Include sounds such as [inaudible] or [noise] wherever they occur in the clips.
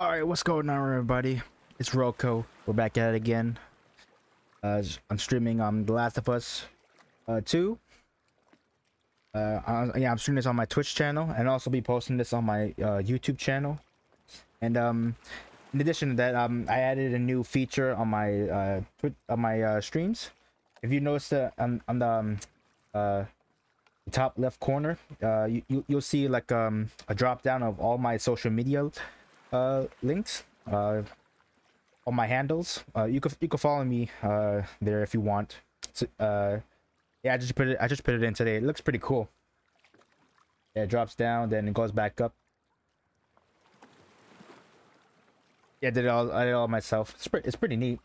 All right, what's going on, everybody? It's Roko. We're back at it again. Uh, I'm streaming on The Last of Us uh, 2. Uh, I, yeah, I'm streaming this on my Twitch channel, and also be posting this on my uh, YouTube channel. And um, in addition to that, um, I added a new feature on my uh, on my uh, streams. If you notice the on, on the um, top left corner, you, you you'll see like um a drop down of all my social media uh links uh on my handles. Uh you could you could follow me uh there if you want. So, uh yeah i just put it i just put it in today. It looks pretty cool. Yeah, it drops down then it goes back up. Yeah I did it all i did it all myself. It's, pretty it's pretty neat.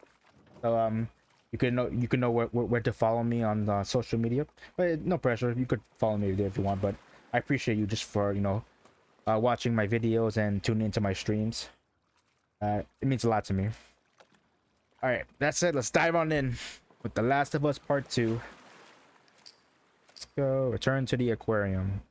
So um you can know you can know where, where, where to follow me on uh, social media. But no pressure. You could follow me there if you want but i appreciate you just for you know uh, watching my videos and tuning into my streams. Uh, it means a lot to me. All right, that's it. Let's dive on in with The Last of Us Part 2. Let's go. Return to the aquarium.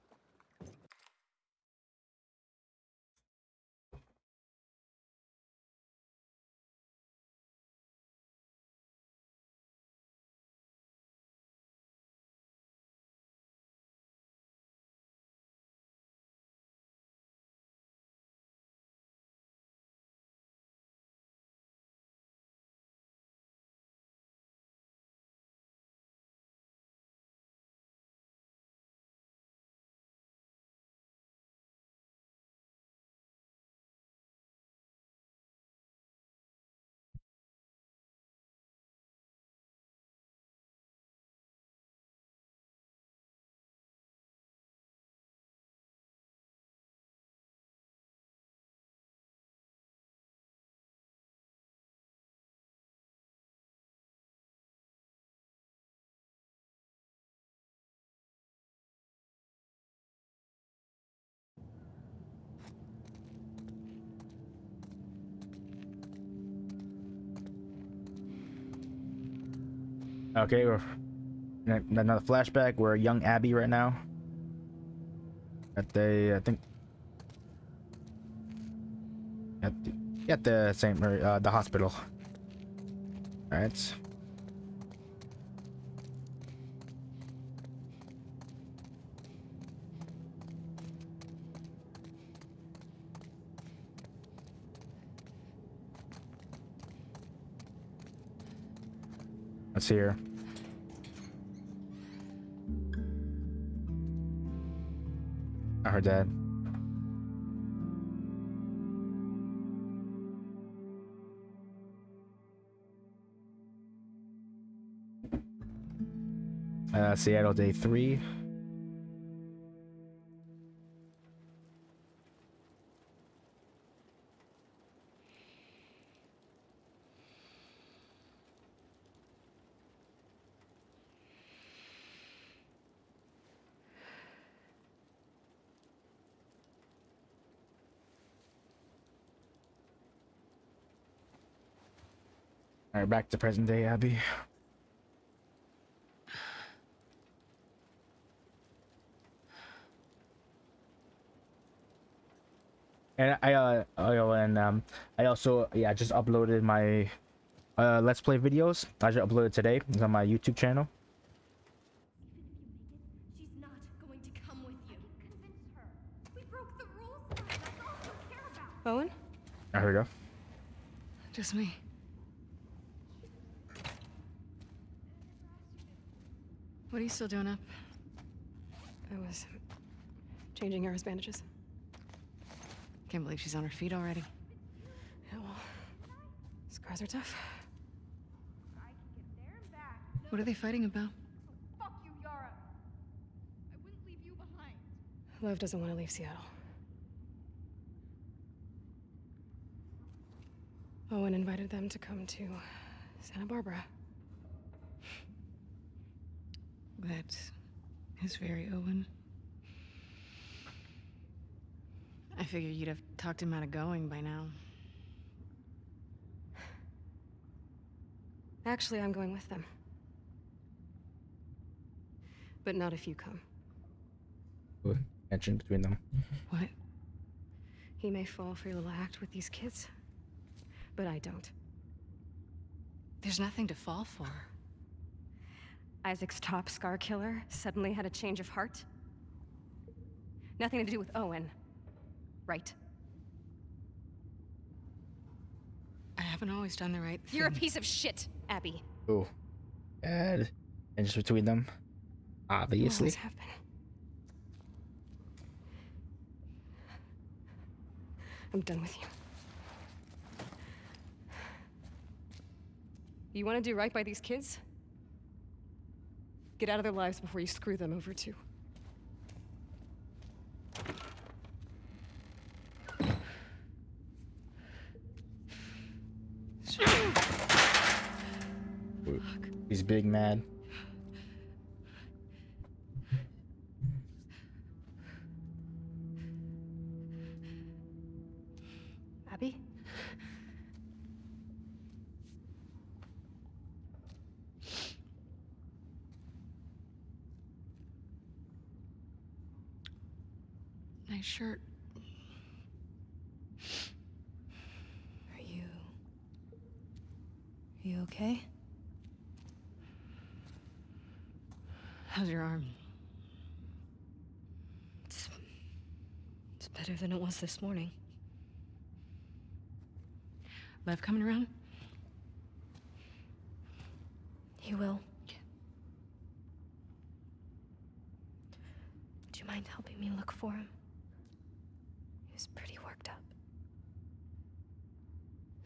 Okay, we're another flashback. We're young Abby right now. At the, I think, at the, at the same, uh, the hospital. All right. Let's here. I heard that. Uh, Seattle day three. All right, back to present day, Abby. And I, uh, oh, and um, I also, yeah, just uploaded my, uh, let's play videos. I just uploaded today. It's on my YouTube channel. She's not going to come with you. Convince her. We broke the rules. tonight. That's all we care about. Owen? Oh, here we go. Just me. What are you still doing up? I was changing Yara's bandages. Can't believe she's on her feet already. Yeah, well, scars are tough. I can get there and back. What are they fighting about? Fuck you, Yara. I wouldn't leave you behind. Lev doesn't want to leave Seattle. Owen invited them to come to Santa Barbara. That is very Owen. I figured you'd have talked him out of going by now. Actually, I'm going with them. But not if you come. Mention between them. What? He may fall for your little act with these kids, but I don't. There's nothing to fall for. Isaac's top scar killer suddenly had a change of heart? Nothing to do with Owen, right? I haven't always done the right thing. You're a piece of shit, Abby. Ooh. Bad. And just between them. Obviously. always have been. I'm done with you. You want to do right by these kids? Get out of their lives before you screw them over too. He's big mad. Abby? Nice shirt. Are you. Are you okay? How's your arm? It's. It's better than it was this morning. Lev coming around? He will. Do you mind helping me look for him? He was pretty worked up.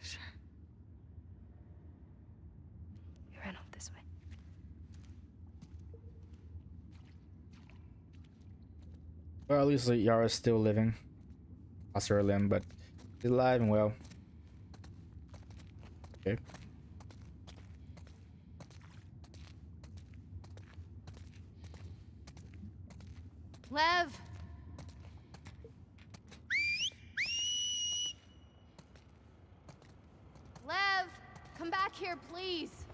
Sure. He ran off this way. Well, at least Yara's still living. Lost her limb, but she's alive and well. Okay. Lev! Lev! Come back here, please!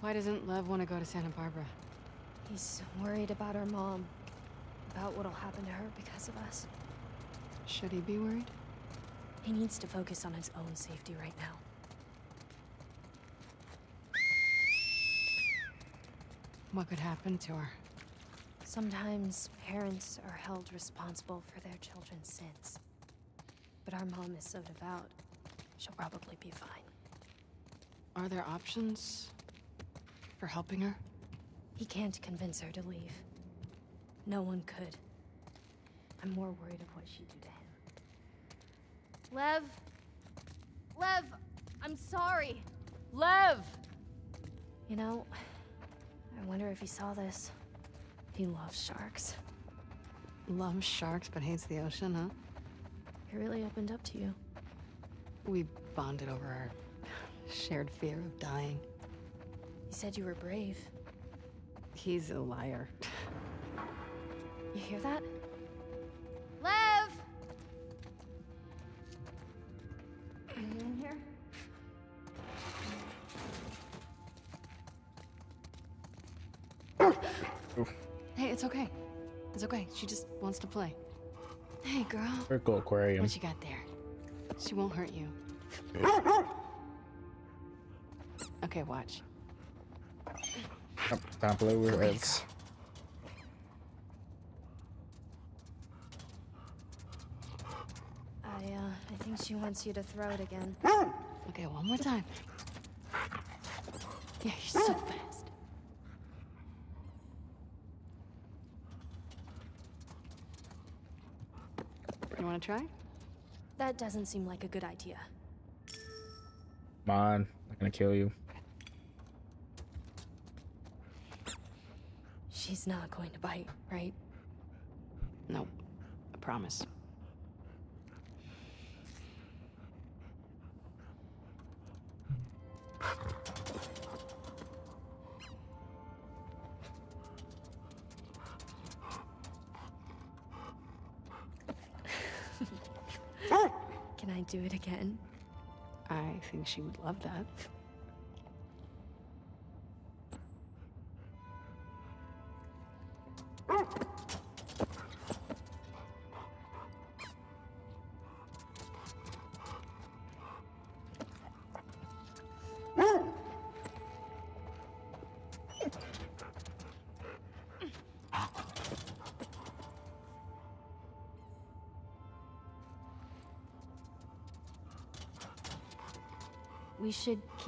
Why doesn't Lev want to go to Santa Barbara? He's worried about our mom. About what'll happen to her because of us. Should he be worried? He needs to focus on his own safety right now. What could happen to her? Sometimes parents are held responsible for their children's sins. But our mom is so devout, she'll probably be fine. Are there options for helping her? He can't convince her to leave. No one could. I'm more worried of what she'd do to him. Lev! Lev! I'm sorry! Lev! You know, I wonder if he saw this. He loves sharks. Loves sharks but hates the ocean, huh? He really opened up to you. We bonded over our shared fear of dying. He said you were brave. He's a liar. You hear that? Lev! Are you in here? Hey, it's okay. It's okay. She just wants to play. Hey, girl. Circle aquarium. What you got there? She won't hurt you. Okay, watch. Yep, Time to play with her heads. I, uh, I think she wants you to throw it again. Okay, one more time. Yeah, you're so fast. You want to try? That doesn't seem like a good idea. Come on. Not gonna kill you. Not going to bite, right? No, I promise. [laughs] Ah! Can I do it again? I think she would love that.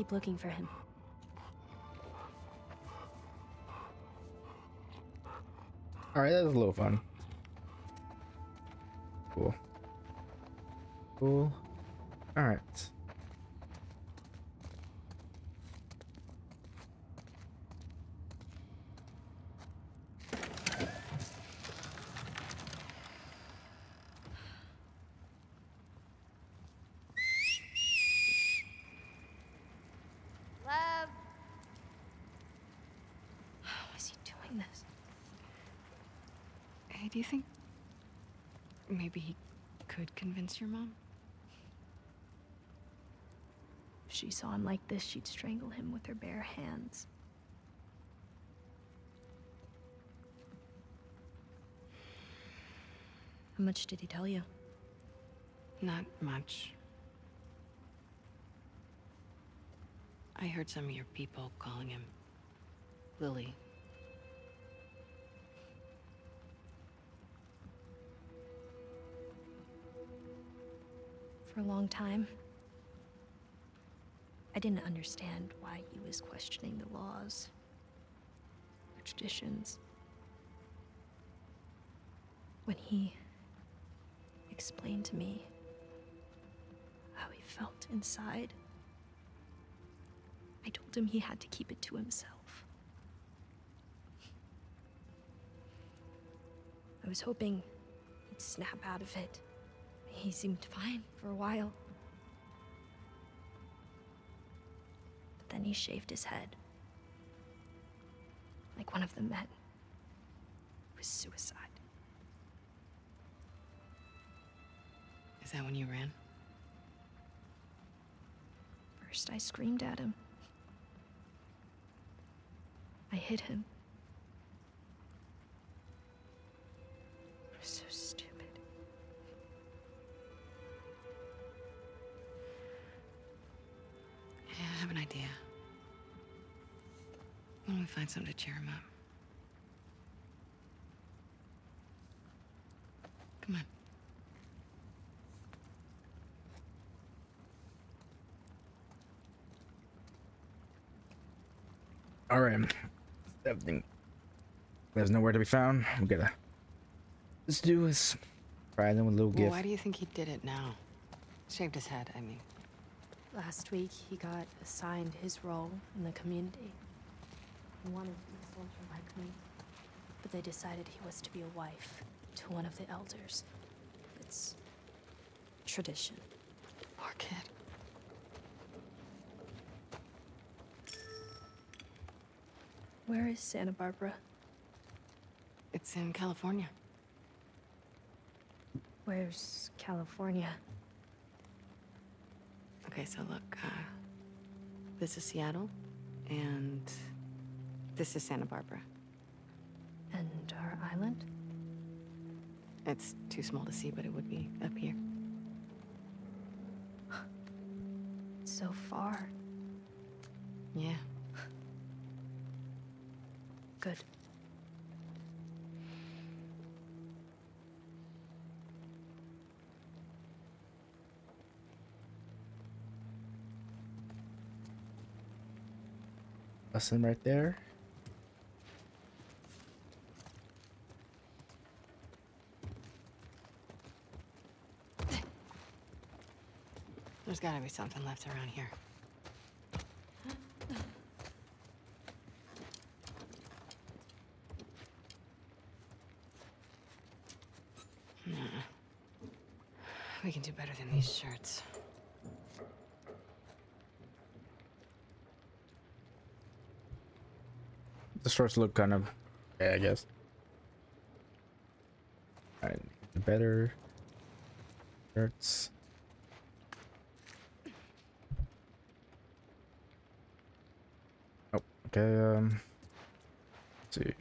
Keep looking for him. Alright, that was a little fun. Cool. Cool. Alright. Lev. How Hey, do you think maybe he could convince your mom? If she saw him like this, she'd strangle him with her bare hands. How much did he tell you? Not much. I heard some of your people calling him Lily. For a long time, I didn't understand why he was questioning the laws, the traditions. When he explained to me how he felt inside, I told him he had to keep it to himself. I was hoping he'd snap out of it. He seemed fine for a while. But then he shaved his head. Like one of the men. It was suicide. Is that when you ran? First, I screamed at him. I hit him. Why don't find something to cheer him up? Come on. Alright. Everything. There's nowhere to be found. We gotta. Let's do this. Try them with a little Well, gift. why do you think he did it now? Shaved his head, I mean. Last week, he got assigned his role in the community. Wanted to be a soldier like me, but they decided he was to be a wife to one of the elders. It's tradition. Poor kid. Where is Santa Barbara? It's in California. Where's California? Okay, so look, uh, this is Seattle, and this is Santa Barbara. And our island? It's too small to see, but it would be up here. So far. Yeah. Good. Lesson right there. There's gotta be something left around here. We can do better than these shirts. The shorts look kind of. Yeah, I guess. Alright. Better. Shirts. Okay, um... see.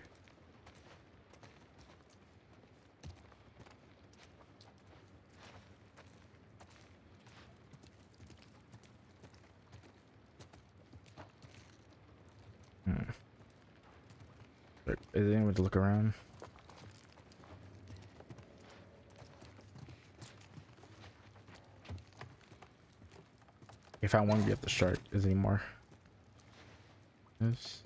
Hmm. Is anyone to look around? If I want to get the shark, is anymore. more? Yes.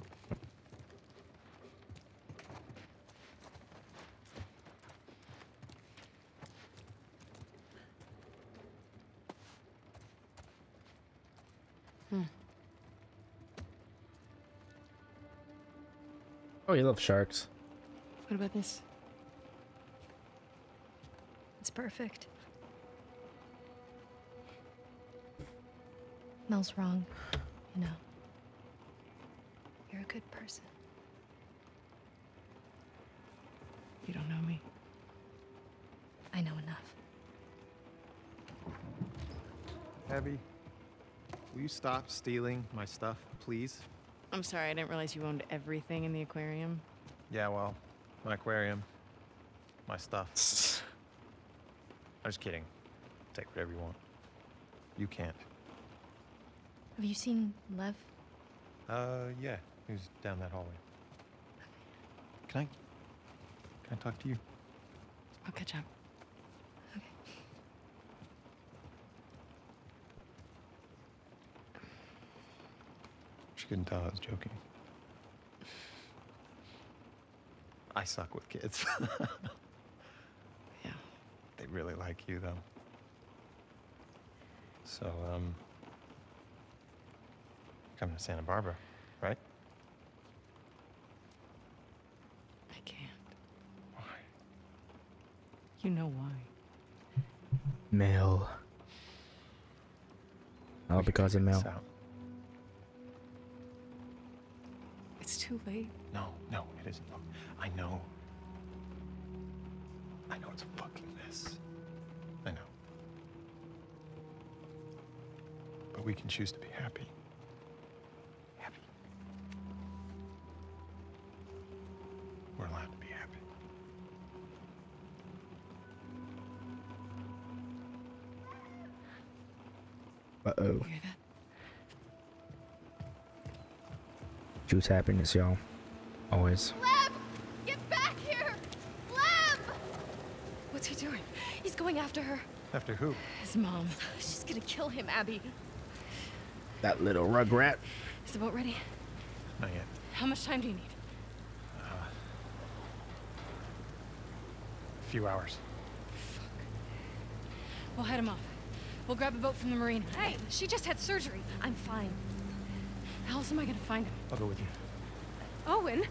Hmm. Oh, you love sharks. What about this? It's perfect. Mel's wrong, you know. You're a good person. You don't know me. I know enough. Abby, will you stop stealing my stuff, please? I'm sorry, I didn't realize you owned everything in the aquarium. Yeah, well, my aquarium, my stuff. I'm just kidding. Take whatever you want. You can't. Have you seen Lev? Uh, yeah, was down that hallway. Can I? Can I talk to you? I'll catch up. Okay. She couldn't tell I was joking. I suck with kids. [laughs] Yeah. they really like you, though. So, um, coming to Santa Barbara, right? I can't. Why? You know why. Mel. Oh, because of figure male. It's too late. No, no, it isn't. Look, I know. I know it's a fucking mess. I know. But we can choose to be happy. Happy. We're allowed to. Uh oh. You? Choose happiness, y'all. Always. Lev! Get back here! Lev! What's he doing? He's going after her. After who? His mom. She's gonna kill him, Abby. That little rugrat. Is the boat ready? Not yet. How much time do you need? A few hours. We'll head him off. We'll grab a boat from the marine. Hey, she just had surgery. I'm fine. How else am I gonna find him? I'll go with you. Owen?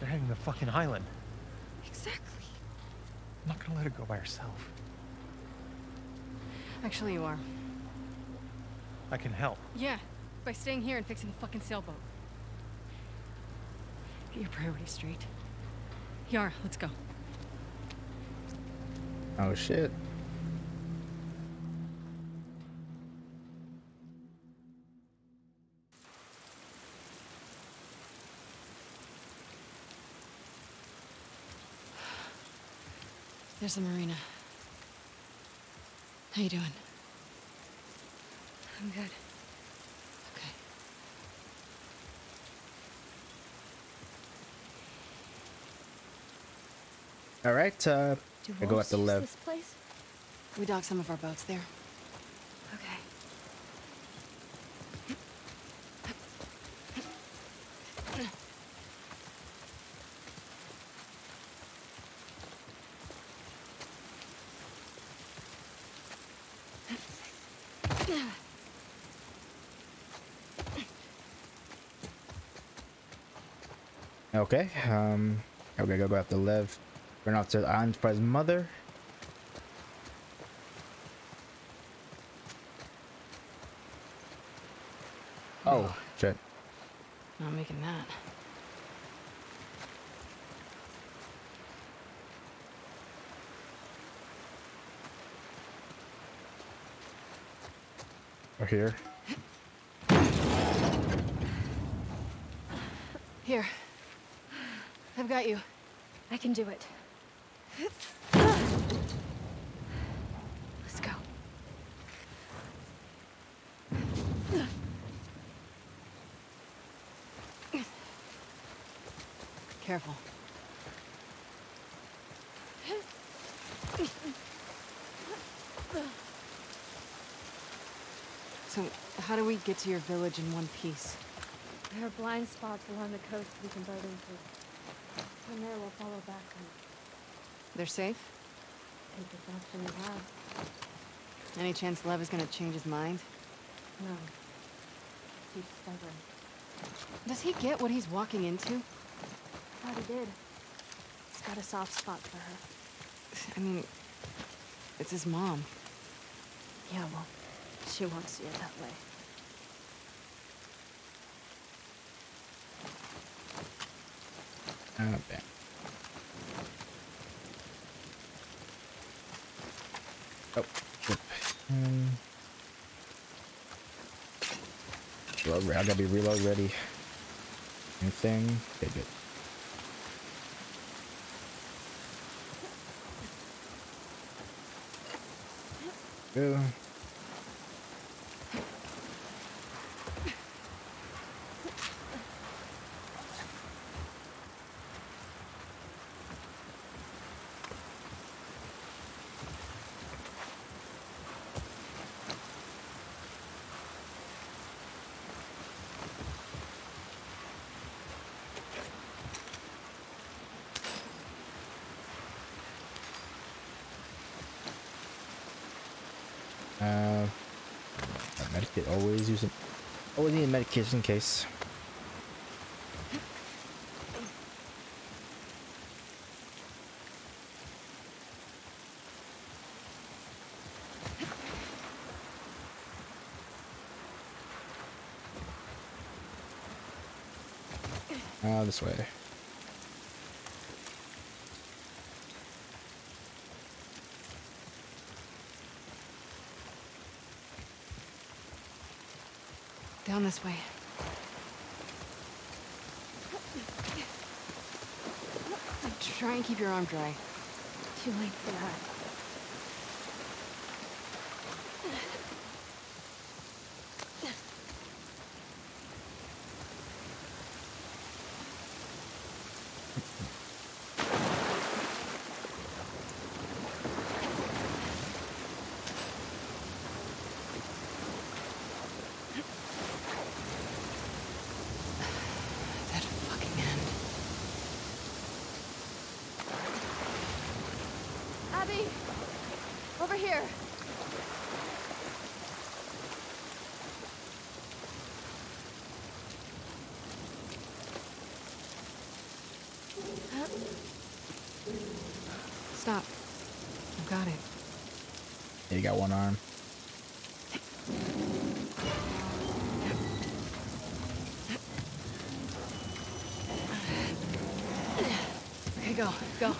They're heading to the fucking island. Exactly. I'm not gonna let her go by herself. Actually, you are. I can help. Yeah, by staying here and fixing the fucking sailboat. Get your priorities straight. Yara, let's go. Oh shit. There's the marina. How you doing? I'm good. Okay. All right. Uh, Do I go wolves at the use left. This place? We dock some of our boats there. Okay. Okay. Um, okay, go go the left. Run off to the island for his mother. Oh shit. Not making that. We're here. Here. Got you. I can do it. Let's go. Careful. So, how do we get to your village in one piece? There are blind spots along the coast we can boat into. We'll follow back and They're safe? take the option we have. Any chance Lev is gonna change his mind? No. He's stubborn. Does he get what he's walking into? Thought he did. He's got a soft spot for her. I mean, it's his mom. Yeah, well, she won't see it that way. Damn. Oh. Um, reload I gotta be reload ready. Anything? Okay, good. Go. Always use it. Always need just in case. Ah, this way. This way. Try and keep your arm dry. Too late for that. That go, go.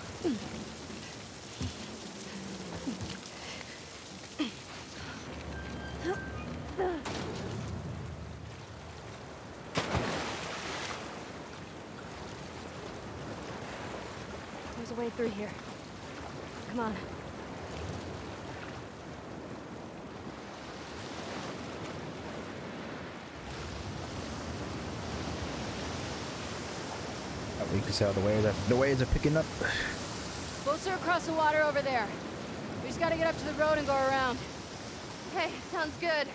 There's a way through here. Come on. Oh, you can see how the waves are, the waves are picking up. Boats are across the water over there. We just gotta get up to the road and go around. Okay, sounds good.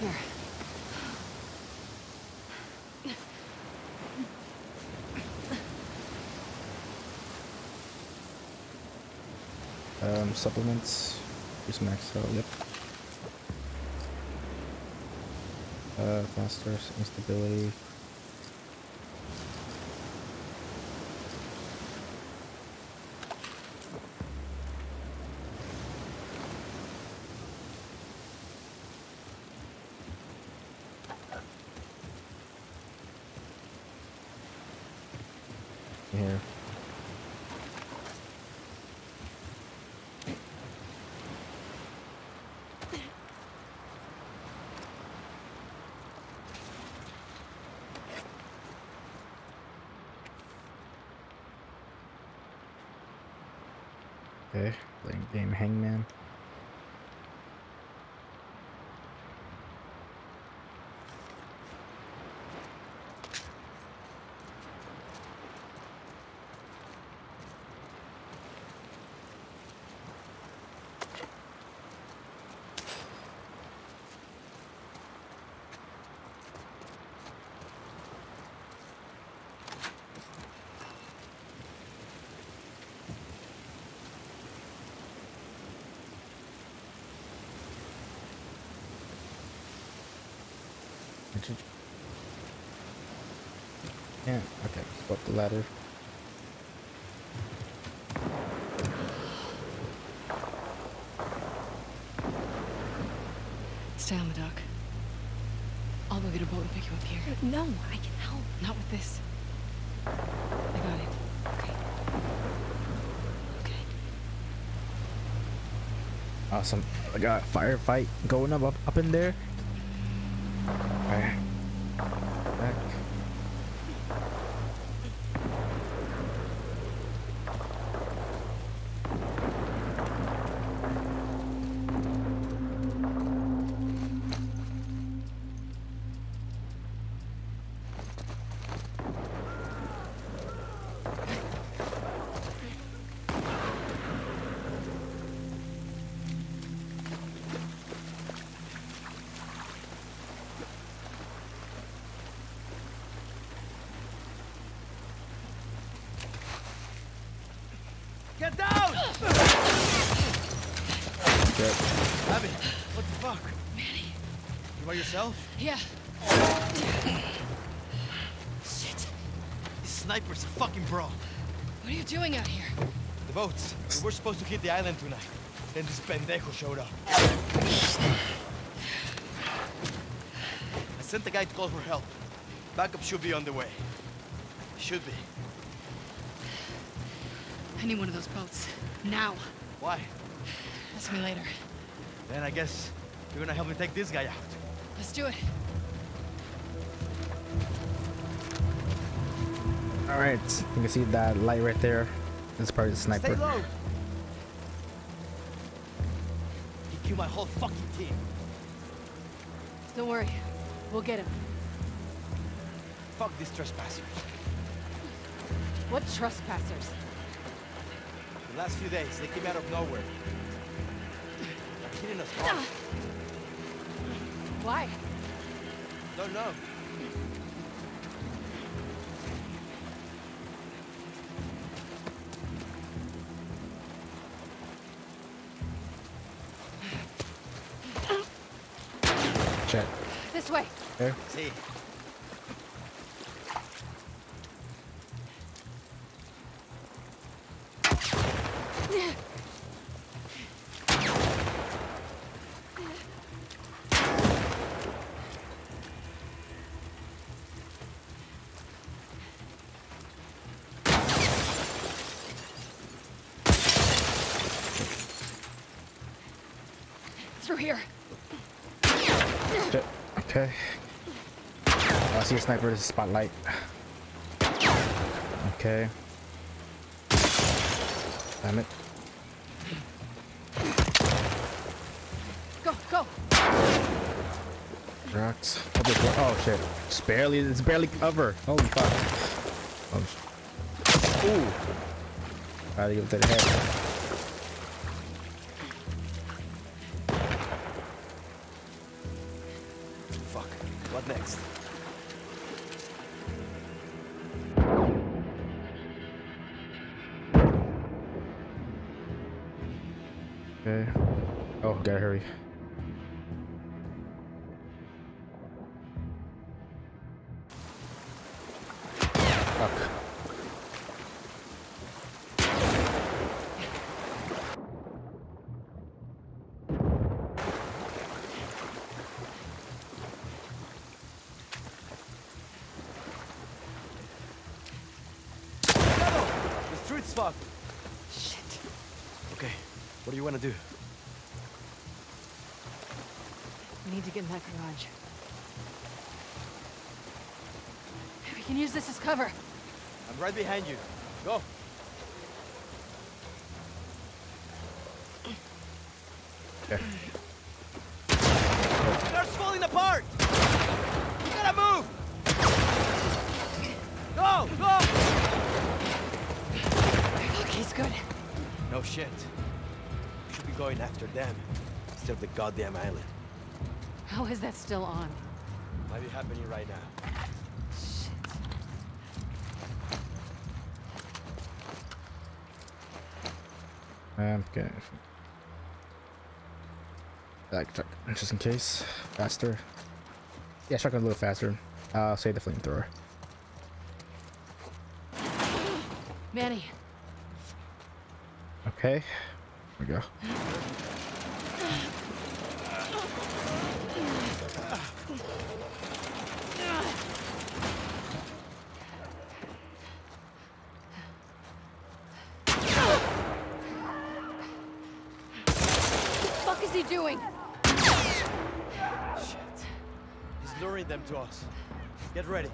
Here. Supplements. Use max health. Yep. Uh, faster instability. Here. Okay, playing game Hangman. Yeah, okay, let's go up the ladder. Stay on the dock. I'll go get a boat and pick you up here. No, I can help. Not with this. I got it. Okay. Okay. Awesome. I got a firefight going up, up up in there. Get down! Abby, what the fuck? Manny. You by yourself? Yeah. Shit. This sniper's a fucking bro. What are you doing out here? The boats. We were supposed to hit the island tonight. Then this pendejo showed up. [laughs] I sent the guy to call for help. Backup should be on the way. Should be. I need one of those boats. Now. Why? Ask me later. Then I guess you're gonna help me take this guy out. Let's do it. Alright, you can see that light right there. That's part of the Stay sniper. low! He killed my whole fucking team. Don't worry. We'll get him. Fuck these trespassers. What trespassers? The last few days, they came out of nowhere. They're hitting us. Why? Don't know. Sniper. Is spotlight. Okay. Damn it. Go, go. Rocks. Oh, one- oh shit. It's barely. It's barely cover. Holy fuck. Oh. sh- Ooh. Gotta give it to the head. fuck. Shit. Okay, what do you want to do? We need to get in that garage. We can use this as cover. I'm right behind you. Go. Okay. Goddamn island. How is that still on? Might be happening right now. Um, okay. Like, truck, just in case. Faster. Yeah, shotgun a little faster. I'll save the flamethrower. Manny, Okay. There we go. what the fuck is he doing? Shit. He's luring them to us. Get ready.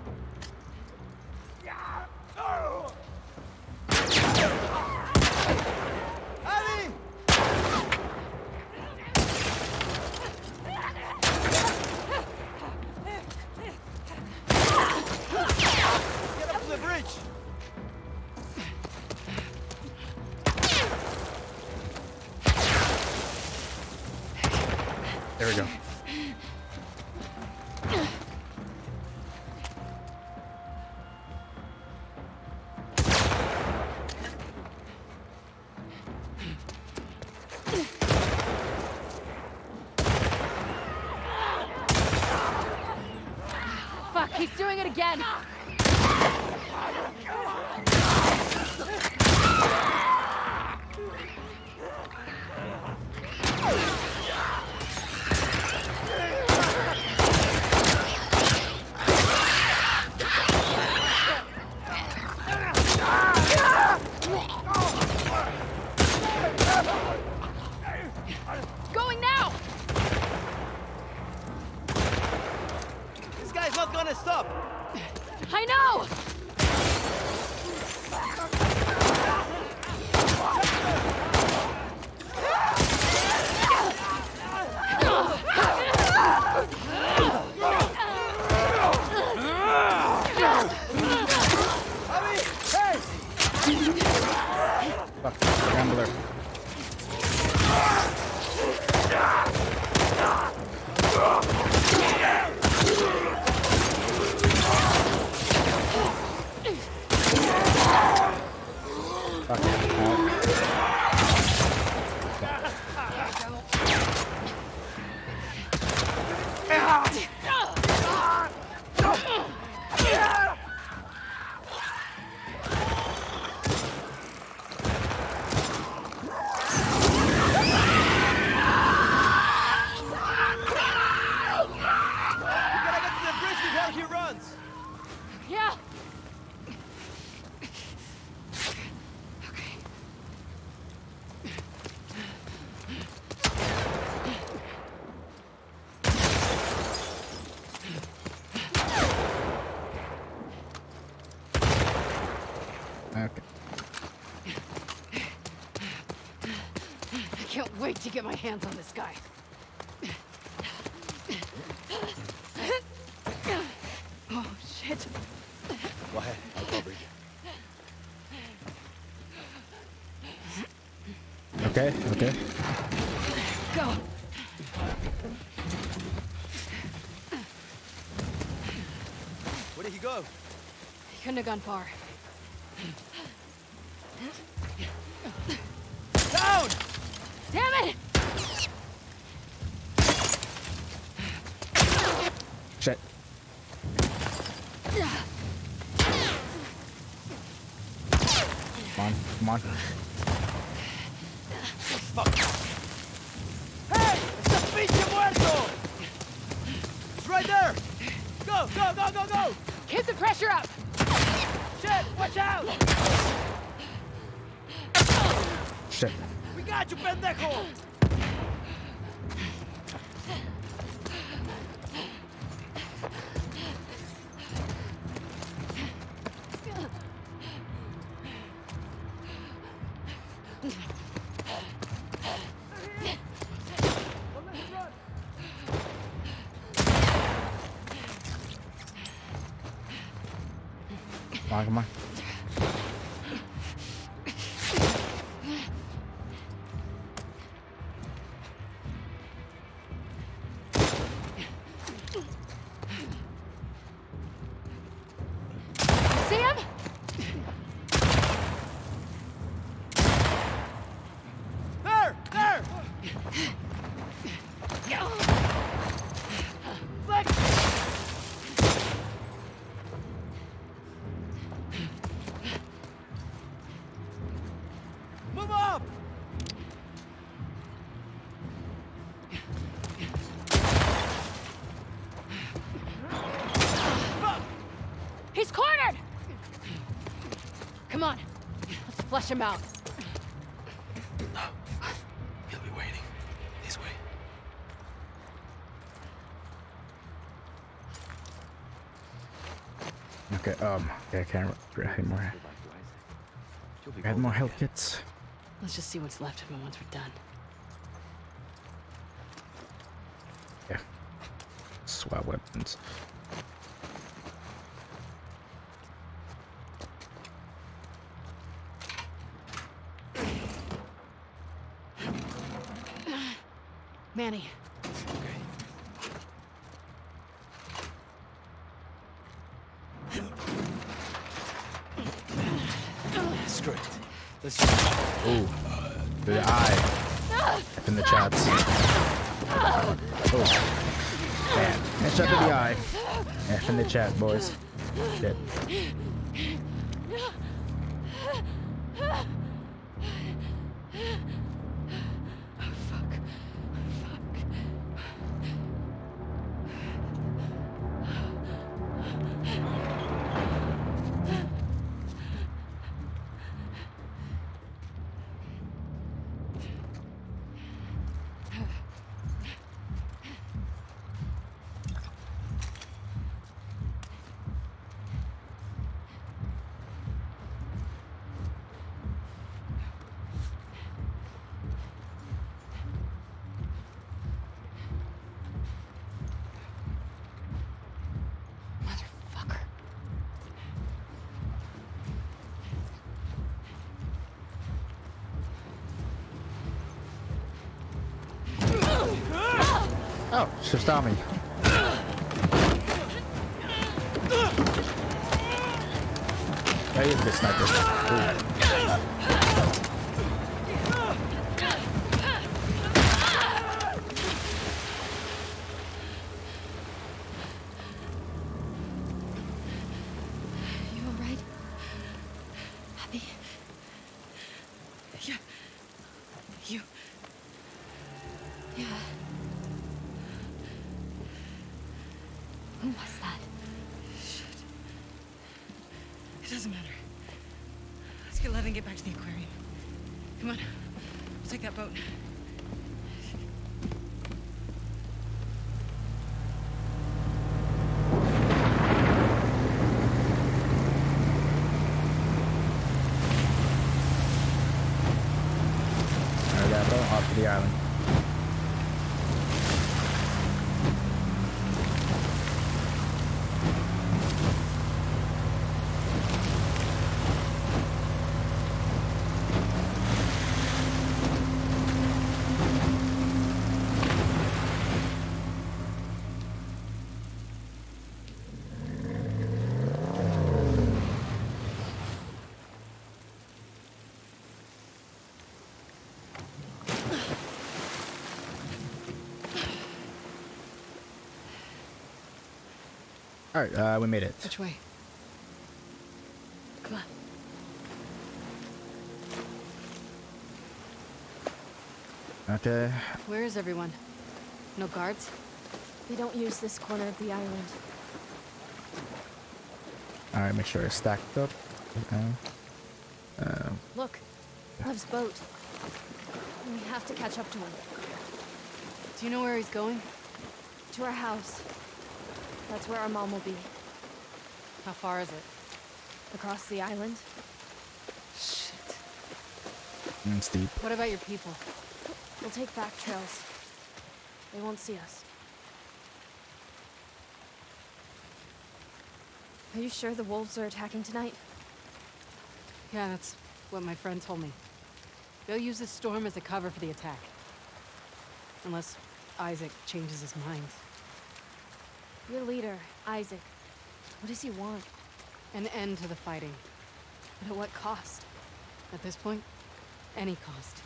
Again. Going now! This guy's not gonna stop! I know! Ali! Hey! Fuck. Gambler. Fuck. Out. We gotta get to the bridge before he runs! Yeah! Okay. I can't wait to get my hands on this guy. Oh, shit. Go ahead, I'll cover you. Okay. Okay. Go. Where did he go? He couldn't have gone far. Down! Damn it! Shit. Come on. Come on. Hey! It's a pinche muerto! It's right there! Go, go, go, go, go! Keep the pressure up! Shit, watch out! Shit. We got you, pendejo! Come come on. Flush him out. He'll be waiting. This way. Okay, um, okay, I can't grab more. Grab more health kits. Let's just see what's left of him once we're done. Yeah. Swap weapons. Manny, Screw it. Let's Ooh. The eye. F in the chats. Oh. Man. Headshot to the eye. F in the chat, boys. Oh, should've stopped me. That is good sniper. Ooh. Alright, uh, we made it. Which way? Come on. Okay. Where is everyone? No guards? They don't use this corner of the island. Alright, make sure it's stacked up. Okay. Um, Look, Lev's boat. We have to catch up to him. Do you know where he's going? To our house. That's where our mom will be. How far is it? Across the island. Shit. mm, steep. What about your people? We'll take back trails. They won't see us. Are you sure the wolves are attacking tonight? Yeah, that's what my friend told me. They'll use this storm as a cover for the attack. Unless Isaac changes his mind. Your leader, Isaac. What does he want? An end to the fighting. But at what cost? At this point, any cost.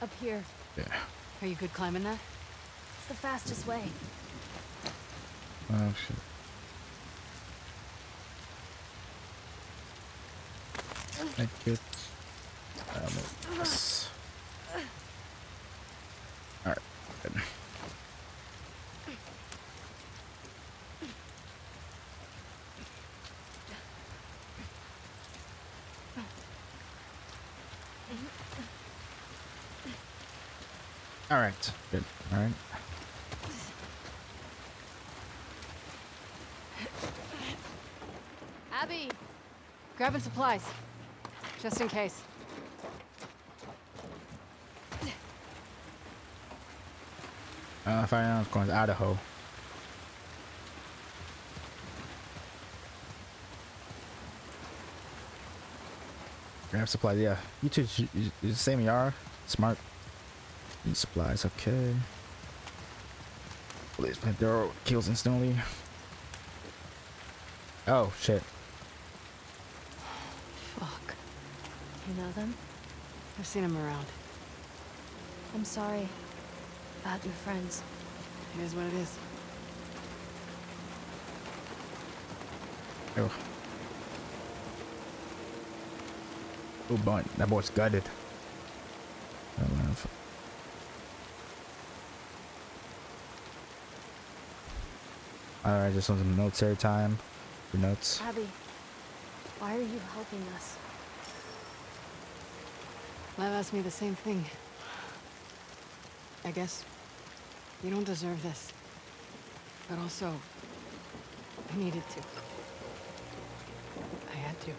Up here. Yeah. Are you good climbing that? It's the fastest way. Oh shit. Thank you. Um, yes. Alright, good. Alright. Abby! Grabbing supplies. Just in case. Uh, if I know, I'm going to Idaho. Grab supplies, yeah. You two, you- you- you the same you. Smart. Need supplies, okay. Please, flamethrower kills instantly. Oh, shit. Fuck. You know them? I've seen them around. I'm sorry. About your friends. It is what it is. Oh. Oh, boy, that boy's gutted. Alright, just want some military time. For notes. Abby, why are you helping us? Lev asked me the same thing. I guess you don't deserve this. But also, I needed to. I had to.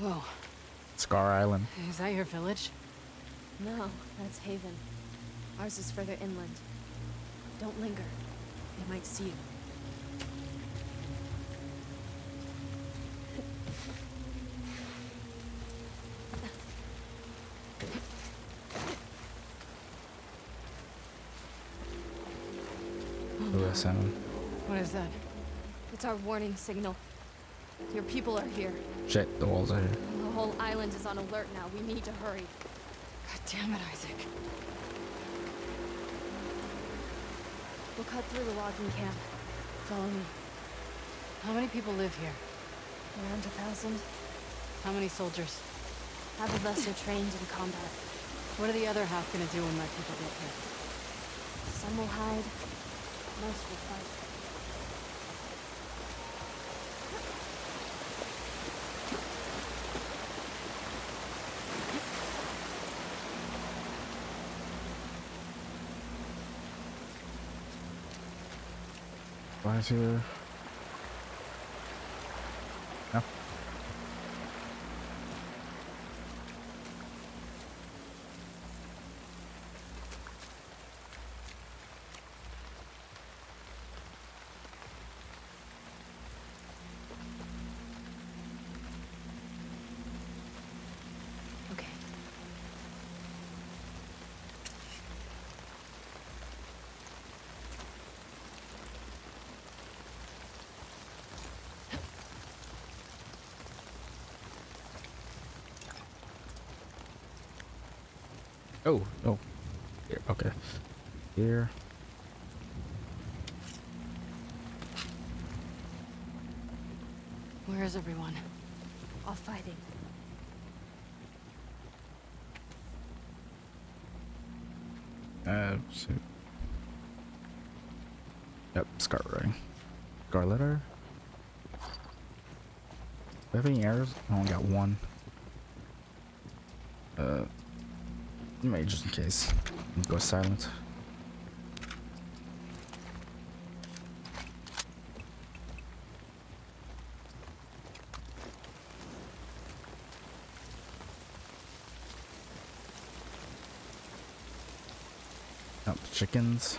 Whoa, Scar Island. is that your village? No, that's Haven. Ours is further inland. Don't linger. They might see you. Ooh, that sound. What is that? It's our warning signal. Your people are here. Shit, the wolves are here. The whole island is on alert now. We need to hurry. Damn it, Isaac. We'll cut through the logging camp. Follow me. How many people live here? Around a thousand. How many soldiers? Half of us are trained in combat. What are the other half gonna do when my people get here? Some will hide. Most will fight. Is here? No. Okay. Oh, oh. Here, okay. Here. Where is everyone? All fighting. Uh, so. Yep, Scar ring. Scarlet arrow? Do I have any arrows? I only got one. me just in case go silent. Up, chickens.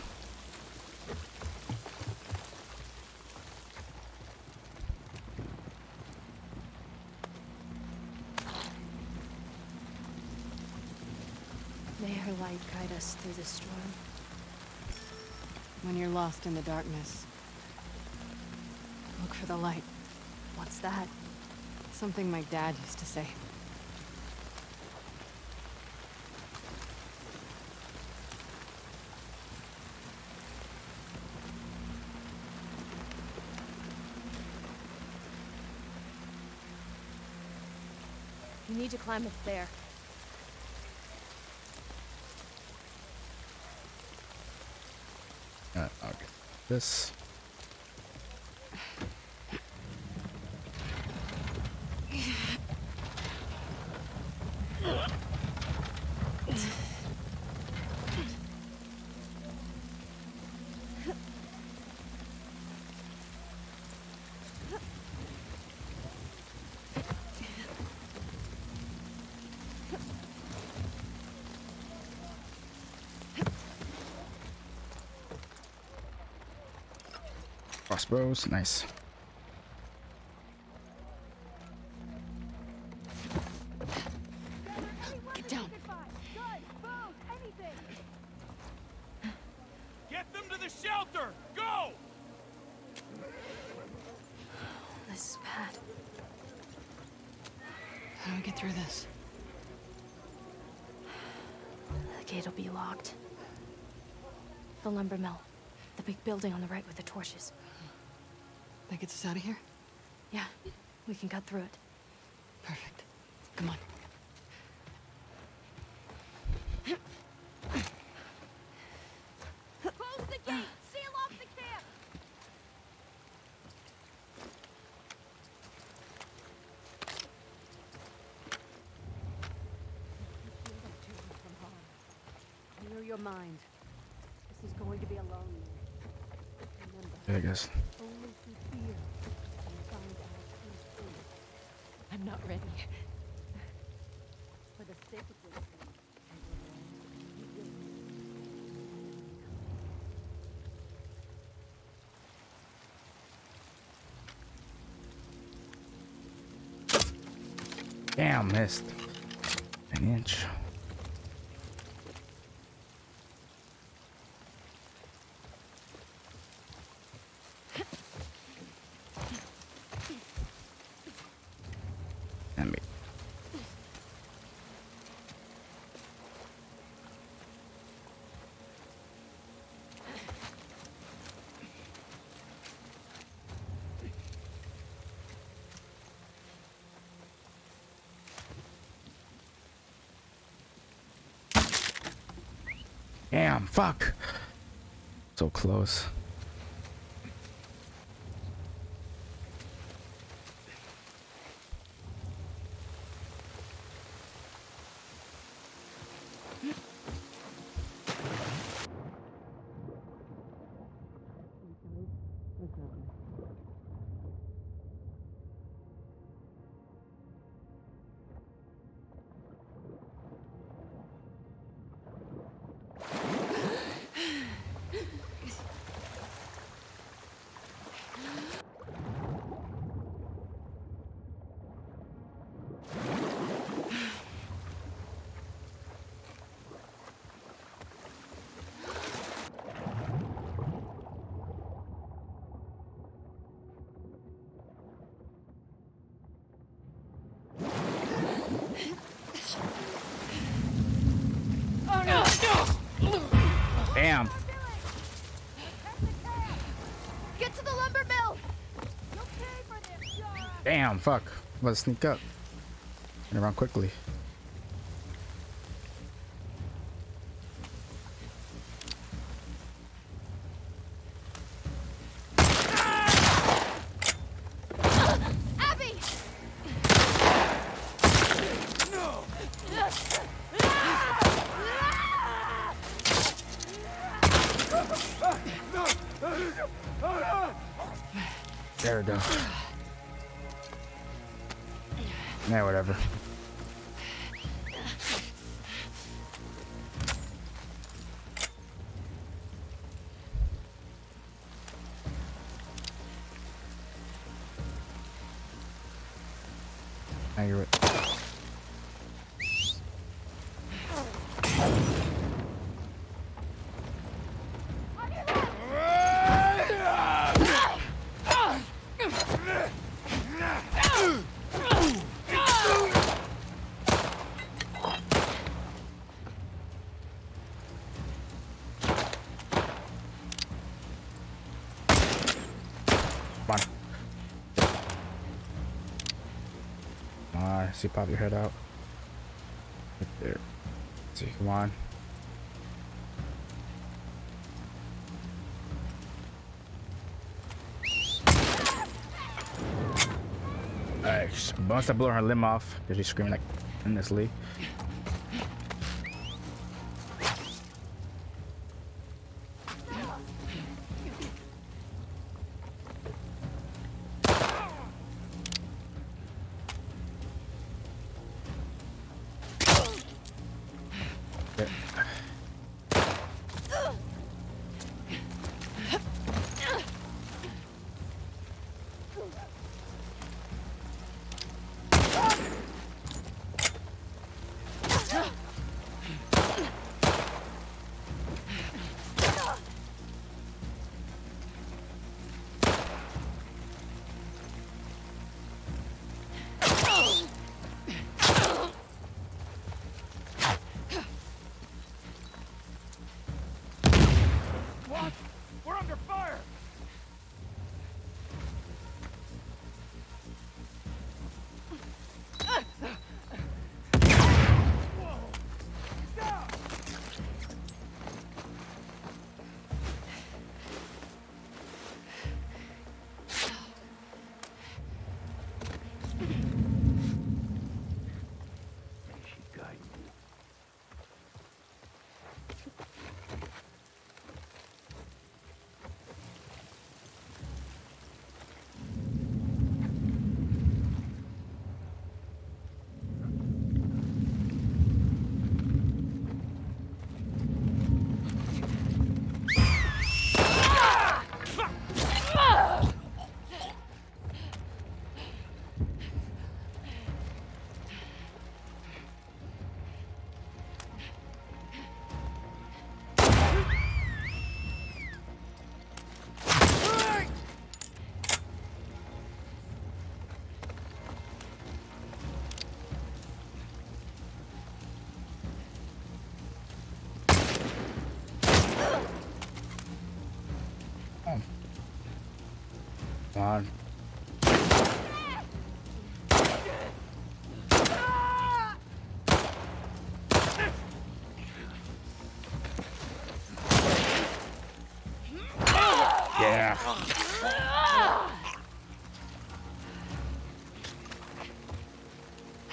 Us through the storm. When you're lost in the darkness, look for the light. What's that? Something my dad used to say. You need to climb up there. Uh, okay. This. Crossbows, nice. Get down. Get them to the shelter! Go! This is bad. How do we get through this? The gate will be locked. The lumber mill. The big building on the right with the torches. Us out of here? Yeah, we can cut through it. Perfect. Come on. Close the gate! Seal off the camp! Clear your mind. This is going to be a long Remember, I guess. only through fear can you find out who's who. I'm not ready. For the sake of this thing, you will. Damn, missed. An inch. Damn it. Damn, fuck. So close. Damn, fuck. Let's sneak up. Get around quickly. See, pop your head out. Right there. See, come on. Alright, sh- once I blow her limb off, because she's screaming like endlessly. I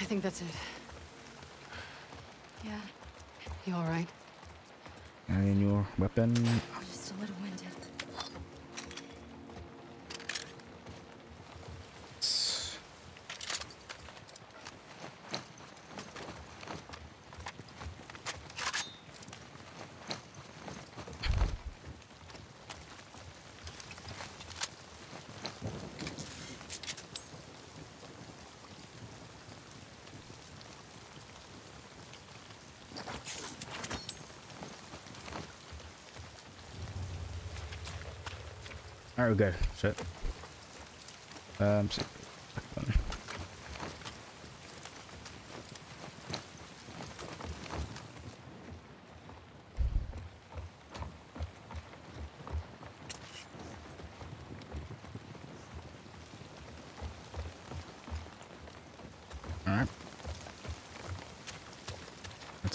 think that's it. Yeah, You all right? And your weapon. just a little winded. Alright, we're good. Shit. Um, so-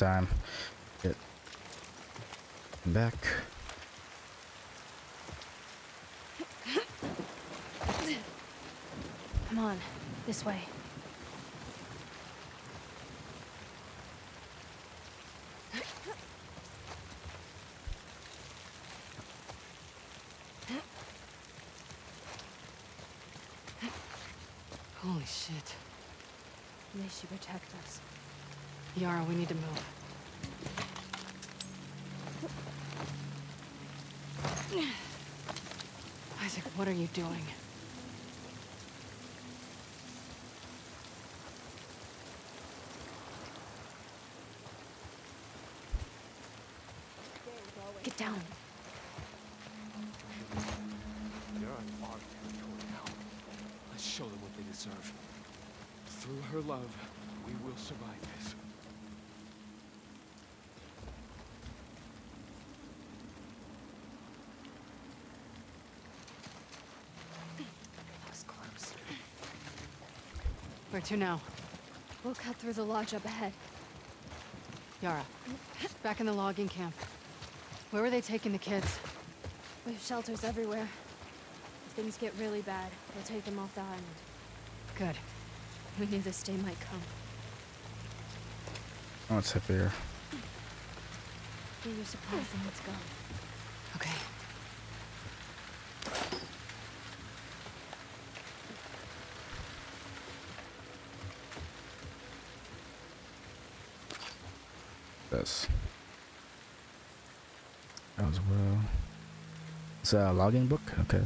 time. Get back. Come on, this way. Holy shit. May she protect us. Yara, we need to move. Isaac, what are you doing? deserve. Through her love, we will survive this. That was close. Where to now? We'll cut through the lodge up ahead. Yara, back in the logging camp. Where were they taking the kids? We have shelters everywhere. If things get really bad, we'll take them off the island. Good. We knew this day might come. Oh, it's heavier. Get your supplies and let's go. Okay. This. As well. It's a logging book? Okay.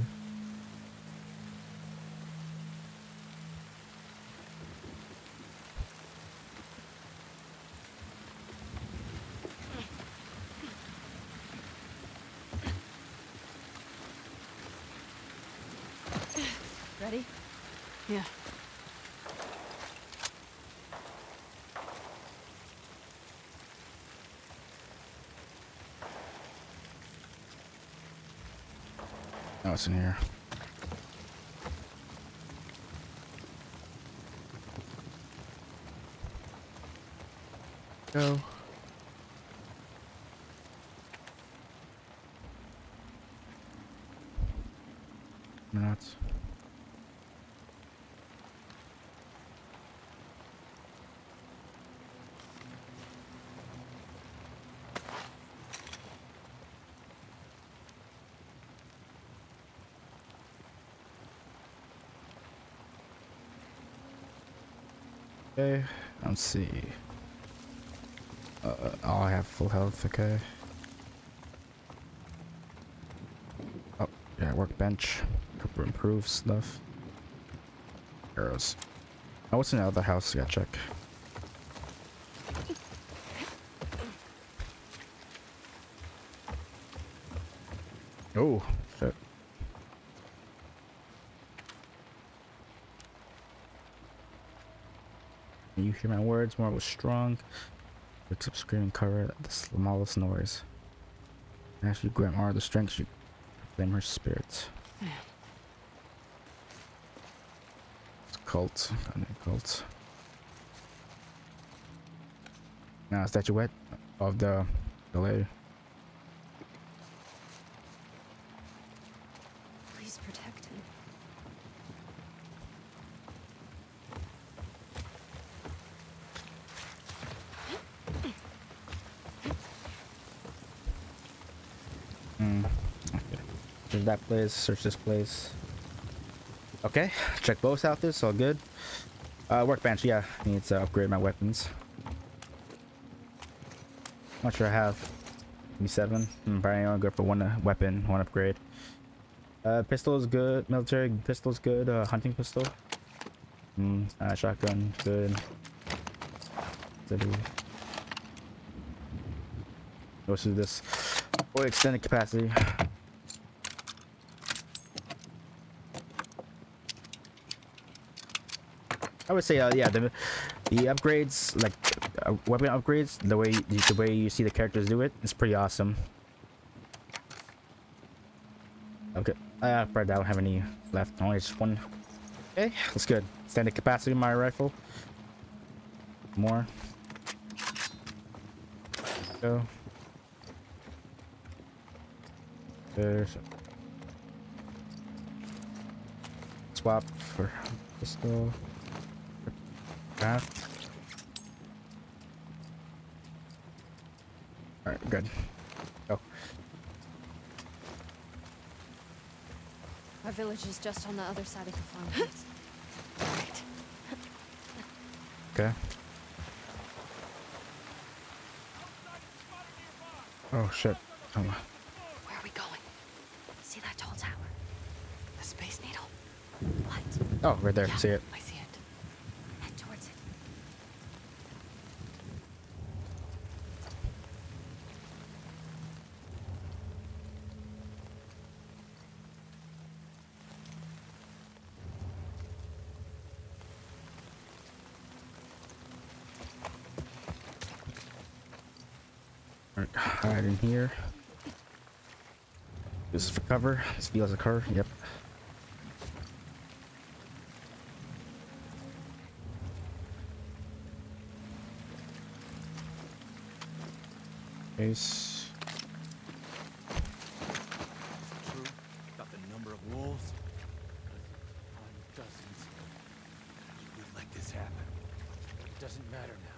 Ready? Yeah. It's in here. Go. Okay, let's see. Uh, oh, I have full health, okay. Oh, yeah, workbench. Improve stuff. Arrows. Oh, what's in the other house? Yeah, check. Oh, shit. Hear my words, more was strong. Wakes up screaming cover the smallest noise. As you grant more of the strength, you blame her spirits. It's cult. Cult. Now, statuette of the delay. Please protect him. Hmm. Okay. There's that place. Search this place. Okay. Check both out this. All good. Uh, workbench. Yeah. I need to upgrade my weapons. Not sure I have. Me seven. Hmm, probably only good for one uh, weapon, one upgrade. Uh, pistol is good. Military pistol is good. Uh, hunting pistol. Hmm. Uh, shotgun. Good. Do this. Oh, extended capacity. I would say, uh, yeah, the the upgrades, like uh, weapon upgrades, the way the way you see the characters do it, it's pretty awesome. Okay, uh, but I don't have any left. Only just one. Okay, that's good. Standard capacity, of my rifle. More. Go. There's swap for pistol. That. Alright, good. Go. Our village is just on the other side of the farmhouse. Right. Okay. Oh shit. Oh, Where are we going? See that tall tower? The Space Needle? What? oh right there. Yeah, See it. I see it. Head towards it. Alright, hide in here. This is for cover. This feels a cover. Yep. Ace. True about the number of wolves? On dozens. You would let this happen. It doesn't matter now.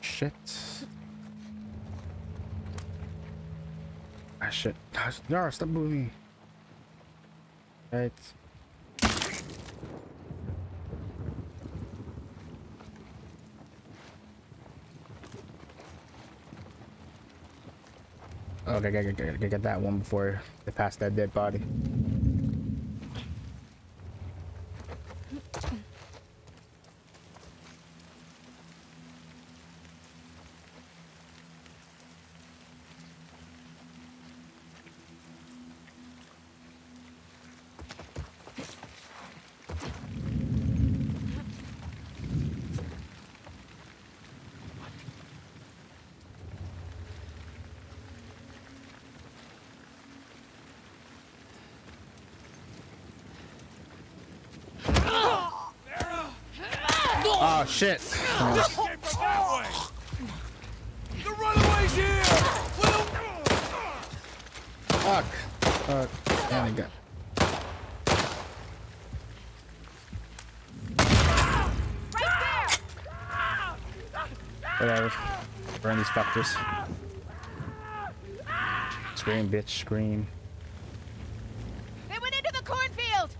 Shit. Ah shit. Yara, stop moving. Right. Okay, get, get, get, get that one before they pass that dead body. Oh shit. The runaway's here! Fuck. Fuck. Damn, I got. Whatever. Burn these fuckers. Scream, bitch, scream. They went into the cornfield!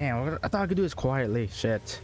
Damn, what- I could do is quietly. Shit.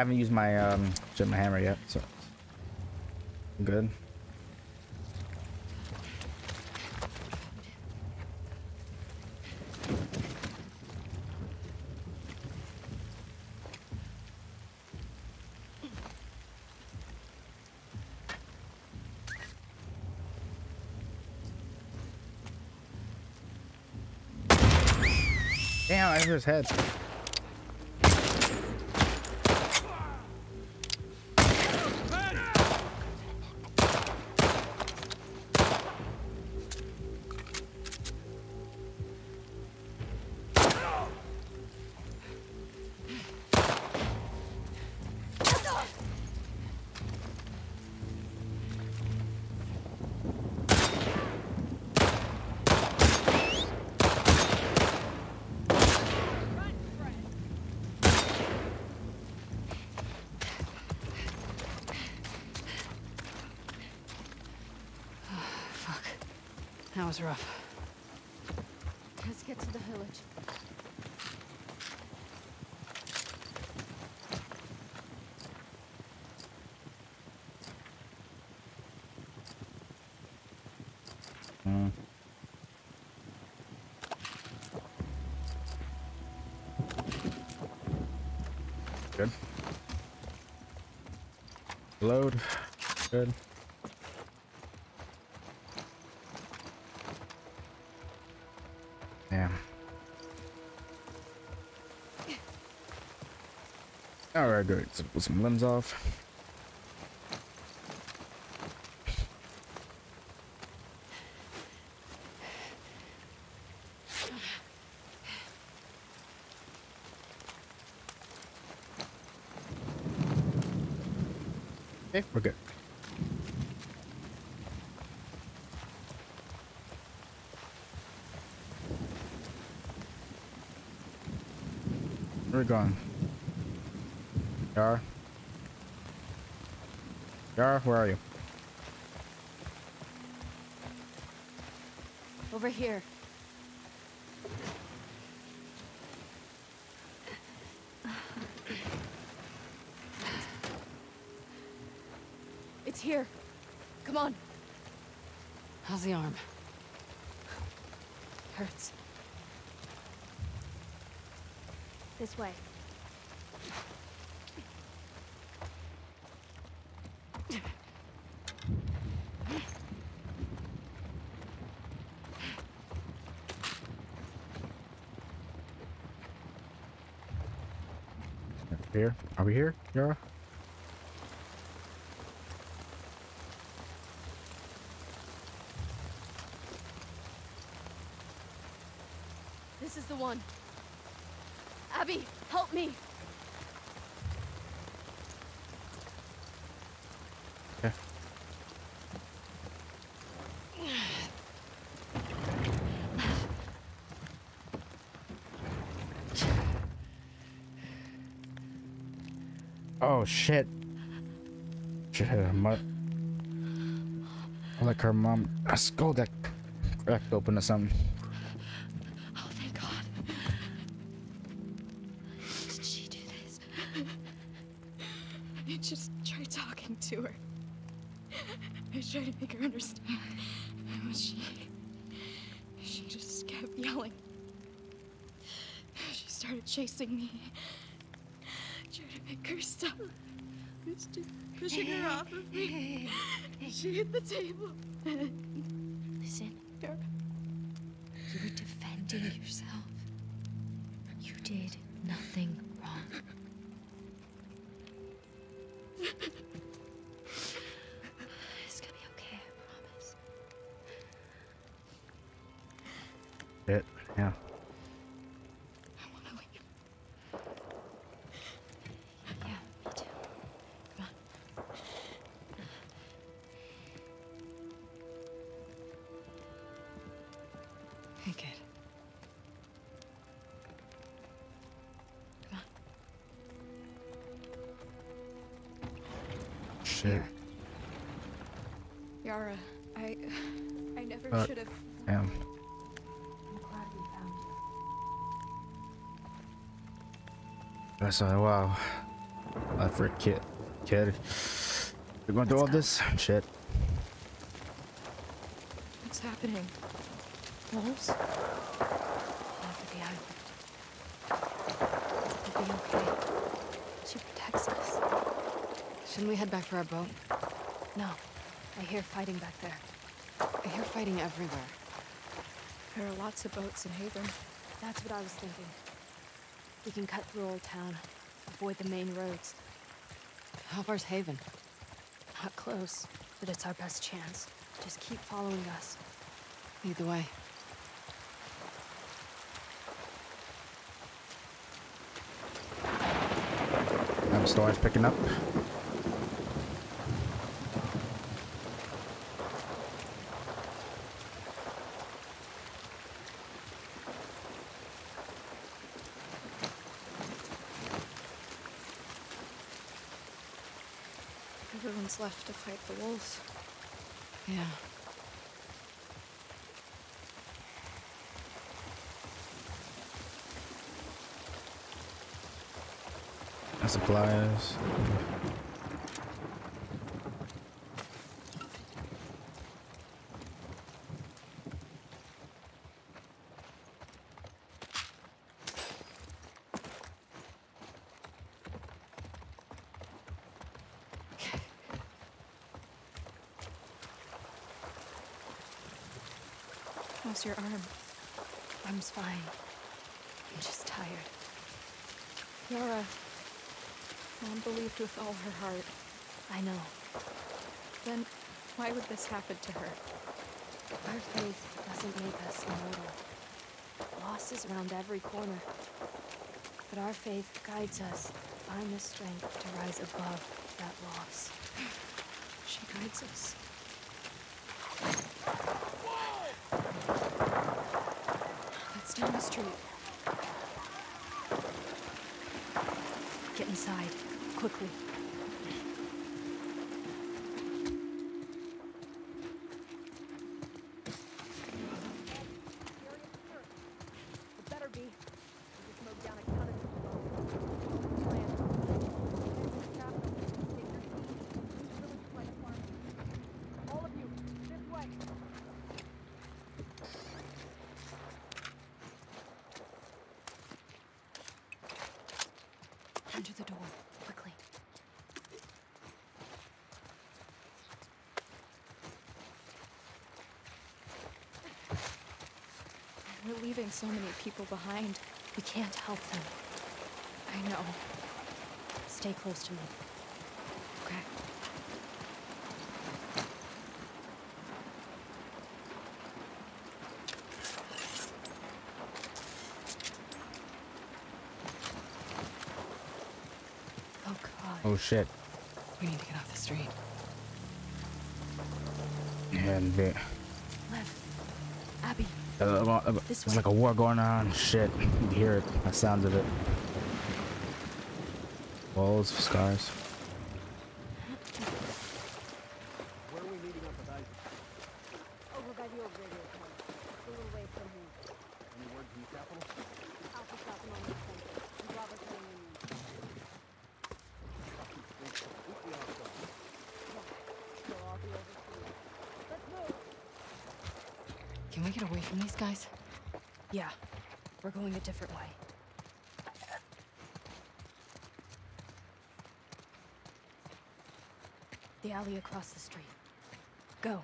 Haven't used my um my hammer yet, so I'm good. Damn, I hit his head. Was rough. Let's get to the village. Good. Load. Good. Alright, good. So put some limbs off. Okay, we're good. Where are we going? Yar? Yar, where are you? Over here. It's here. Come on. How's the arm? Hurts. This way. Here? Are we here, Yara? This is the one. Abby, help me. Oh shit. Shit hit her. Like her mom. A skull got cracked open or something. She hit the table. [laughs] Listen. You were defending yourself. That's uh, wow. I for a kid. Kid. We're going through all this? Shit. What's happening? Wolves? For the island. We'll be okay. She protects us. Shouldn't we head back for our boat? No. I hear fighting back there. I hear fighting everywhere. There are lots of boats in Haven. That's what I was thinking. We can cut through Old Town, avoid the main roads. How far's Haven? Not close, but it's our best chance. Just keep following us. Lead the way. I'm storm's picking up. Everyone's left to fight the wolves. Yeah. Supplies. Your arm? Arm's fine. I'm just tired. Yara. Mom believed with all her heart. I know. Then why would this happen to her? Our faith doesn't make us immortal. Loss is around every corner. But our faith guides us, find the strength to rise above that loss. She guides us. That's down the street. Get inside, quickly. Enter the door, quickly. We're leaving so many people behind. We can't help them. I know. Stay close to me. Okay. Oh god. Oh shit. We need to get off the street. And the, Lev. Abby. uh, there's like a war going on. Shit. You can hear it. The sounds of it. Walls, scars. Where are we meeting up with Isaac? Over by the old radio plant. Just a little way from here. Any word from the capital? Alpha shot them on the center. And Bravo telling me. Completely off guard. So I'll be over soon. Let's move! Can we get away from these guys? Yeah. We're going a different way. The alley across the street. Go.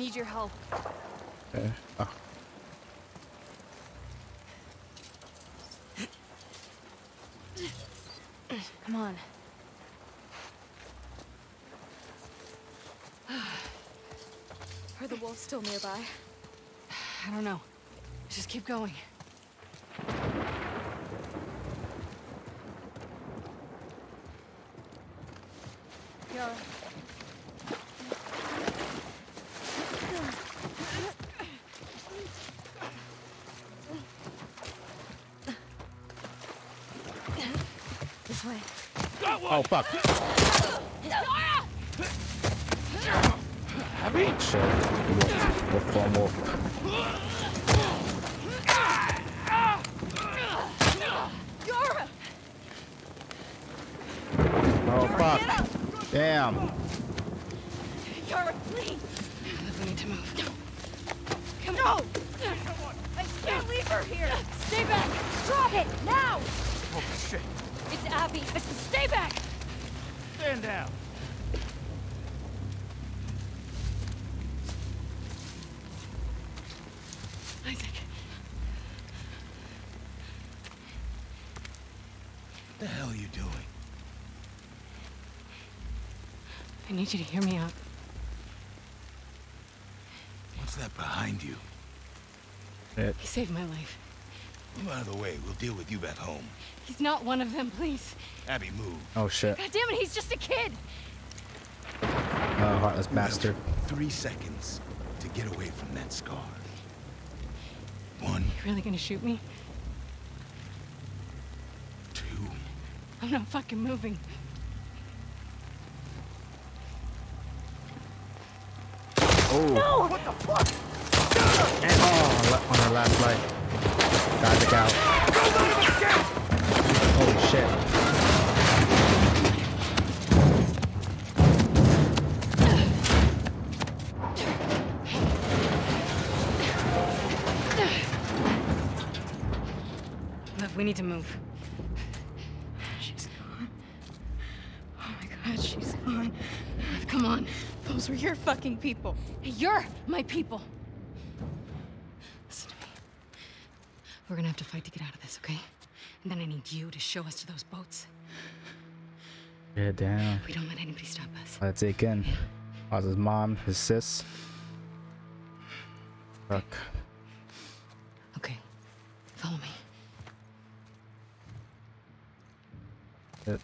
Need your help. Okay. Oh. Come on. Are the wolves still nearby? I don't know. Just keep going. Yara. This way. Oh fuck. Shit. Wolf. Wolf on wolf. Yara! Oh fuck. Damn. Yara, please! We need to move. Come no. on! I can't leave her here! Stay back! Drop it! Now! Oh shit! It's Abby! Stay back! Stand down! Isaac. The hell are you doing? I need you to hear me out. What's that behind you? Shit. He saved my life. Move out of the way. We'll deal with you back home. He's not one of them, please. Abby, move. Oh shit. God damn it, he's just a kid! Oh, heartless bastard. Three seconds to get away from that scar. One, You really gonna shoot me? two, I'm not fucking moving. Oh. What the fuck? Oh, le- on her last light. Got the out. Oh shit. We need to move. She's gone. Oh my god, she's gone. Come on. Those were your fucking people. You're my people. Listen to me. We're gonna have to fight to get out of this, okay? And then I need you to show us to those boats. Yeah, damn. We don't let anybody stop us. Let's take in. How's his mom, his sis? Fuck. Okay. Follow me. That,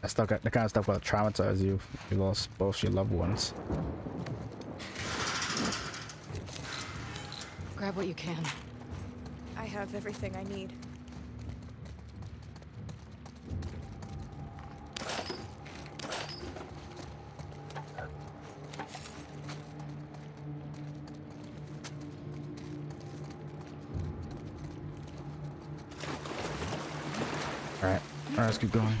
that stuff, that kind of stuff will traumatize you. You lost both your loved ones. Grab what you can. I have everything I need. Keep going.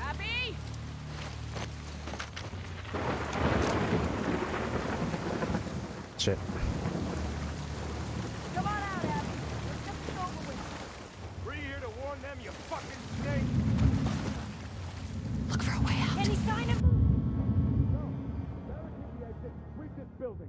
Abby! Shit. Come on out, Abby. Let's get this over with. We're here to warn them, you fucking snake! Look for a way out. Any sign of... Sweep this building!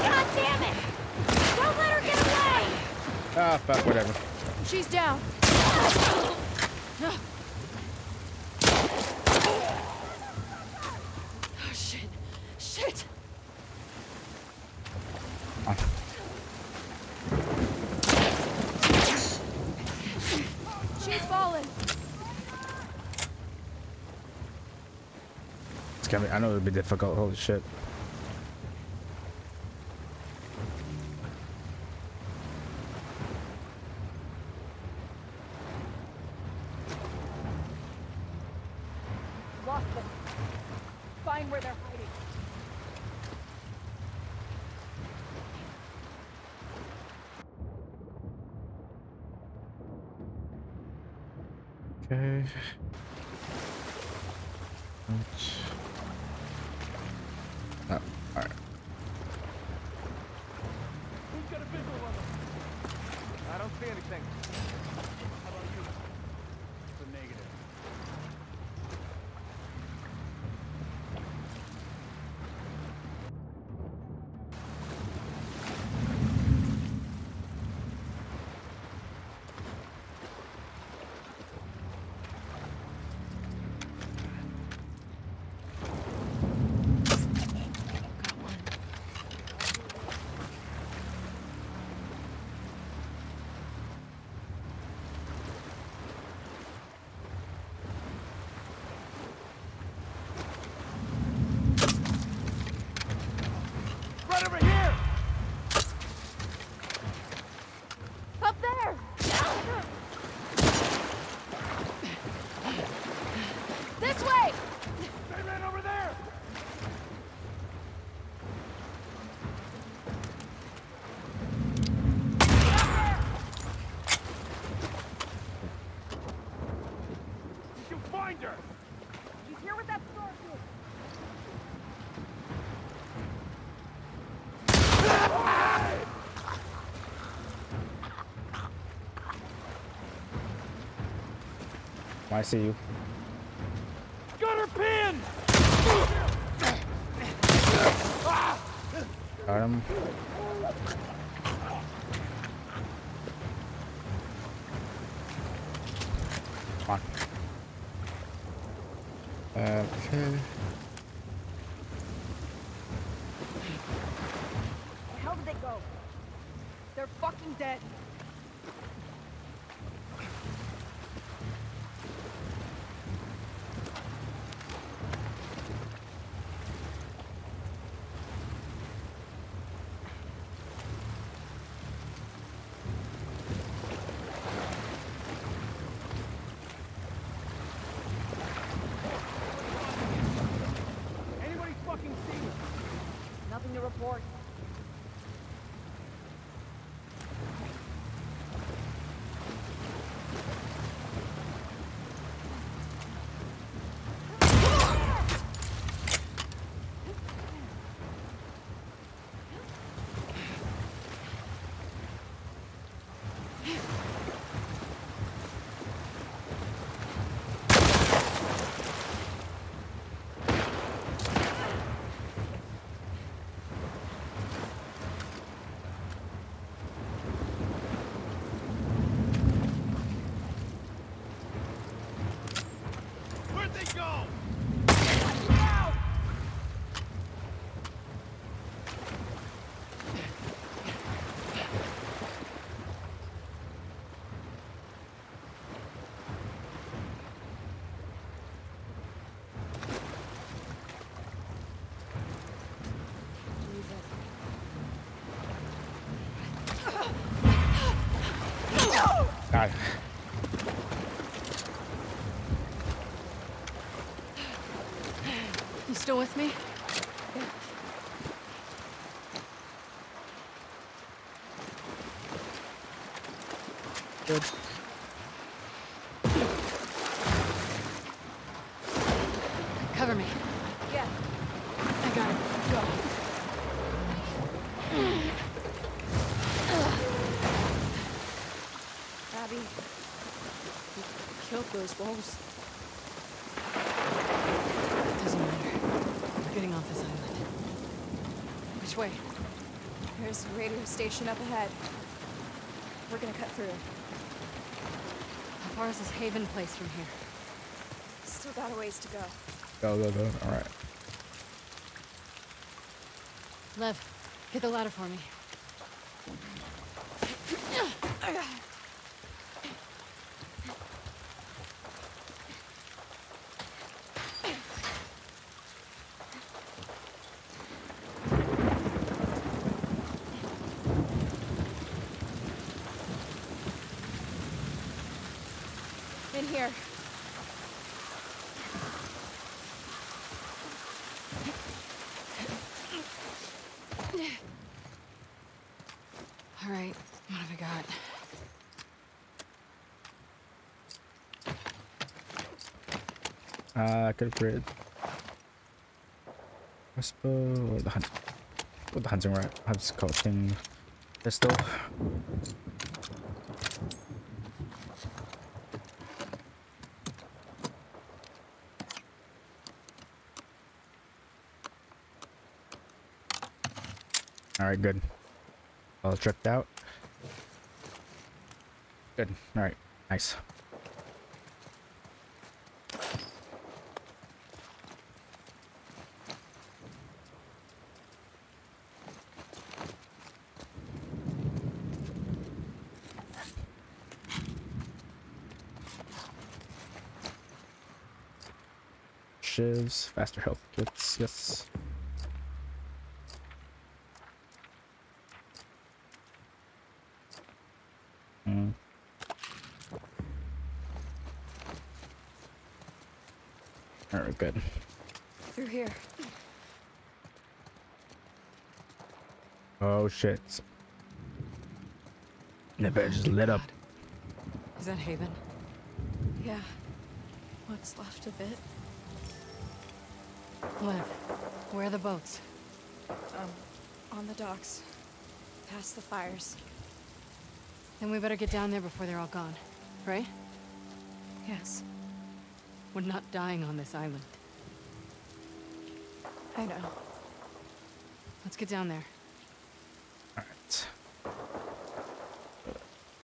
God damn it! Don't let her get away! Ah, fuck, whatever. She's down. Oh shit. Shit. She's fallen. It's gonna be, I know it'll be difficult. Holy shit. I see you. Got her pinned! Got him. Killed those wolves. Doesn't matter. We're getting off this island. Which way? There's a radio station up ahead. We're gonna cut through. How far is this Haven place from here? Still got a ways to go. Go, go, go. All right. Lev, get the ladder for me. [clears throat] In here. All right, what have I got? Whisper or the hunt. What the hunting right? How's called thing? Pistol. All right, good. All tricked out. Good. All right, nice. Faster health kits, yes. Mm. Alright, good. Through here. Oh shit. The bed just lit up. Is that Haven? Yeah. What's left of it? Where are the boats? Um, on the docks. Past the fires. Then we better get down there before they're all gone, right? Yes. We're not dying on this island. I know. Let's get down there.